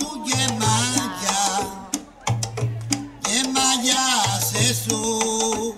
Tú llamas ya, llamas ya a Jesús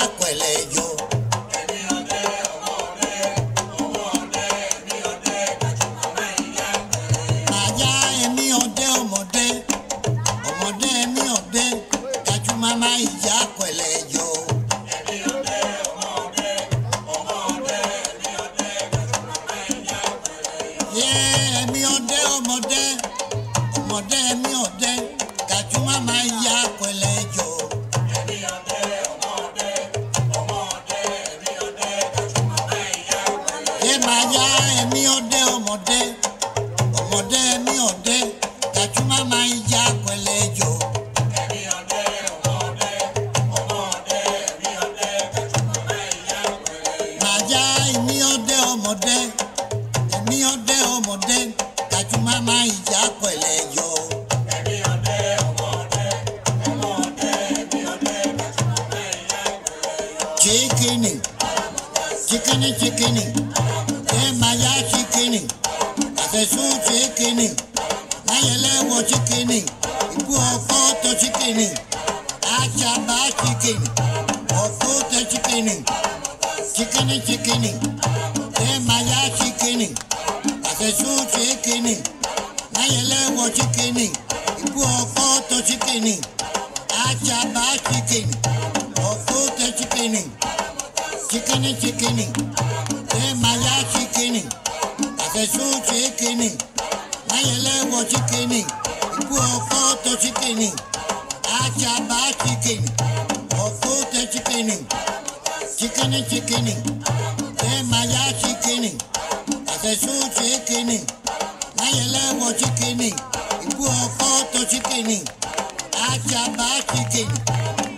lápẹ̀lẹ̀ jọ. ajá èmi ọdẹ ọmọdé ọmọdé èmi ọdẹ gajúmọ̀ máa ń yá pẹ̀lẹ̀ jọ. Yeah, me on them, on them, on acha ba chicken, achaba chicken, okuta chicken, chicken chicken, emaya chicken, asesu chicken, nayelewo chicken, ibu okoto chicken, achaba chicken, okuta chicken, chicken chicken, emaya chicken, asesu chicken, nayelewo chicken, ibu okoto chicken. Ajaba chicken, Okota chickening, chicken chickening, Emaya chickening, Asesu chickening, Mayelewo chickening, Ibu Okoto chickening, Ajaba chicken.